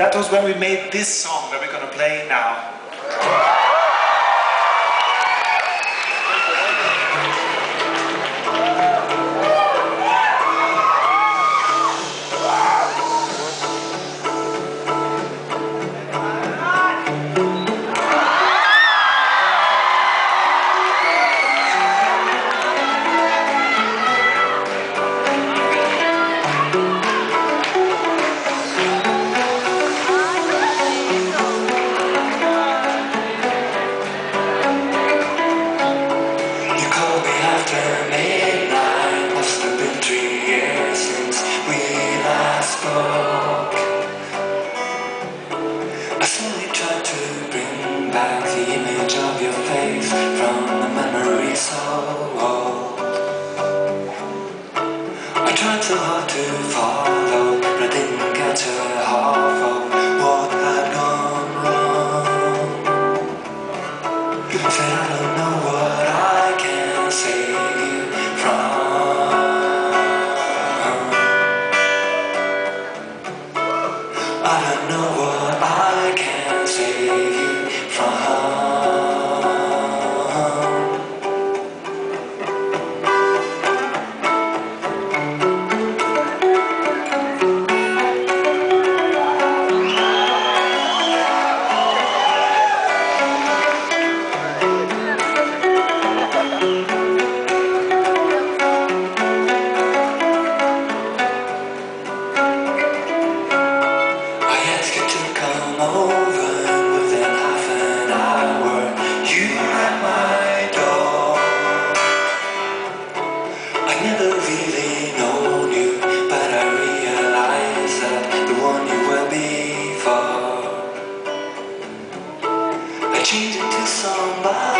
That was when we made this song that we're going to play now. I slowly try to bring back the image of your face from the memory so old. I tried so hard to follow, but I didn't get to half of what had gone wrong. somebody.